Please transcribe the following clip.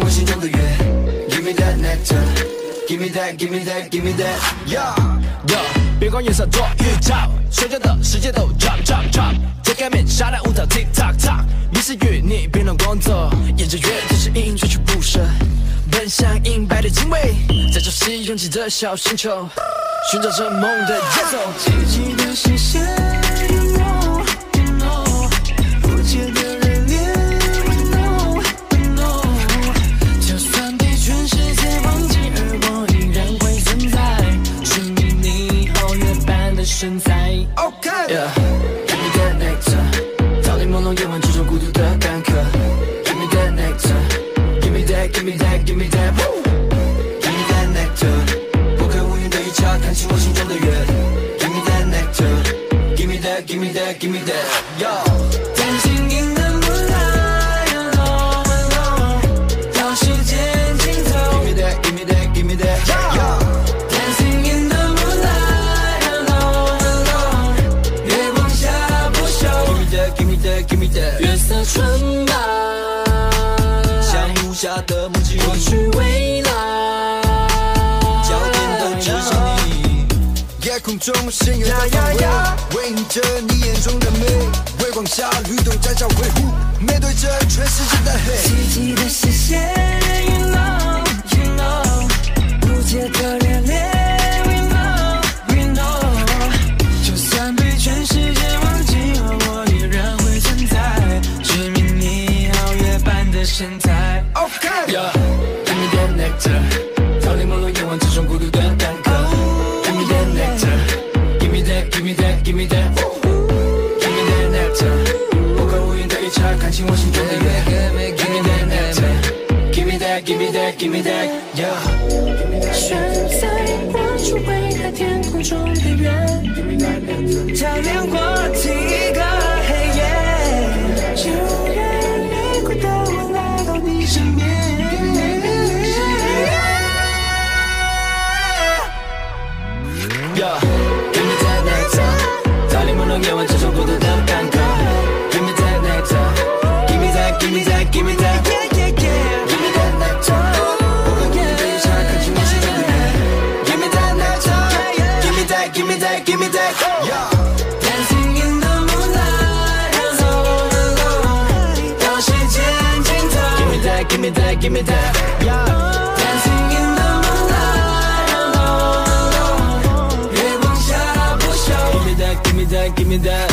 我心中的月。Give me that nectar，Give me that，Give me that，Give me that, YO YO。别管颜色多预兆，所有的世界都 drop drop drop。揭开面纱来舞蹈，Tik Tok Tok。你是与你冰冷光泽，沿着月的指引追求不舍。奔向银白的经纬，在潮汐拥挤的小星球，寻找着梦的节奏。奇迹的实现。身材。 Okay. Yeah, give me that nectar，逃离朦胧夜晚之中孤独的干渴。Give me that nectar, give me that, give me that, give me that. woo Give me that nectar，拨开无垠的一刹，看清我心中的月。Give me that nectar，Give me that, give me that, give me that, 像你无暇的梦境，过去未来，焦点都指向你。夜空中星月在放回，为你着你眼中的美。微光下律动在找维护，面对着全世界的黑。奇迹的视线，You know, you know，不解的热烈，We know, we know，就算被全世界忘记，我依然会存在，okay. Yeah, give me that nectar，逃离朦胧夜晚之中孤独的干渴。Give me that nectar, give me that, give me that, give me that. Give me that nectar，拨开无垠的一刹，看清我心中的月。Give me that nectar, give me that, give me that, give me that. Yeah. 悬在我周围的天空中的月，照亮我 give me that, give me that. Yeah. Dancing in the moonlight, alone. Now. Give me that, give me that, give me that. Yeah. Dancing in the moonlight, I'm alone. Give me that, give me that, give me that.